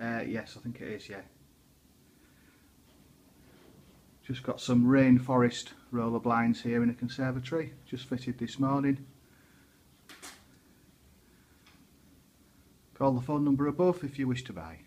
Uh, yes, I think it is, yeah. Just got some rainforest roller blinds here in a conservatory, just fitted this morning. Call the phone number above if you wish to buy.